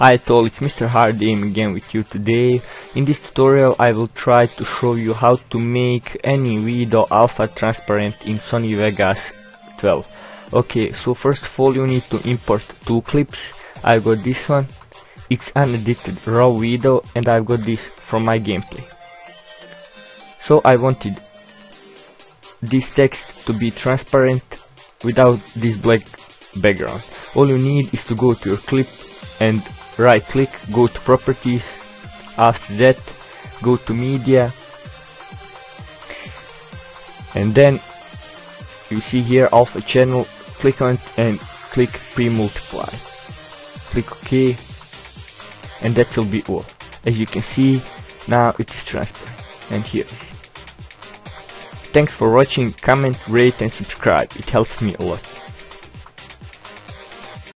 Hi all, it's Mr. HardAim again with you today. In this tutorial I will try to show you how to make any video alpha transparent in Sony Vegas 12. Okay, so first of all you need to import two clips. I've got this one, it's unedited raw video and I've got this from my gameplay. So I wanted this text to be transparent without this black background. All you need is to go to your clip and right click, go to properties, after that go to media and then you see here alpha channel, click on it and click pre-multiply. Click OK and that will be all. As you can see now it is transparent and here Thanks for watching, comment, rate and subscribe, it helps me a lot.